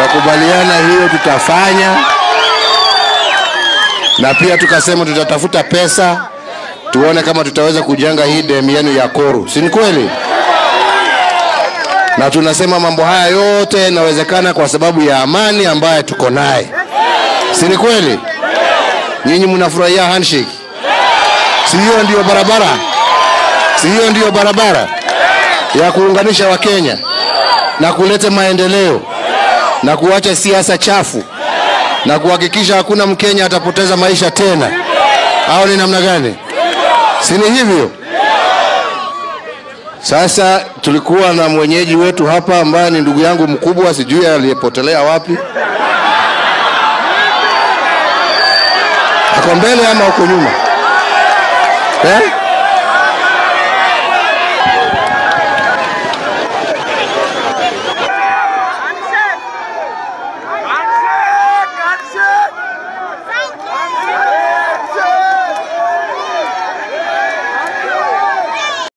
wakubaliana hiyo tutafanya, na pia tukasema tutatafuta pesa tuone kama tutaweza kujenga hii demu yenu ya Koru, si ni kweli? Na tunasema mambo haya yote yanawezekana kwa sababu ya amani ambayo tuko naye, si ni kweli? Nyinyi mnafurahia handshake, si hiyo ndiyo barabara? Si hiyo ndiyo barabara ya kuunganisha Wakenya na kuleta maendeleo na kuacha siasa chafu na kuhakikisha hakuna Mkenya atapoteza maisha tena, au ni namna gani? Si ni hivyo? Sasa tulikuwa na mwenyeji wetu hapa ambaye ni ndugu yangu mkubwa, sijui aliyepotelea wapi. Ako mbele ama uko nyuma eh?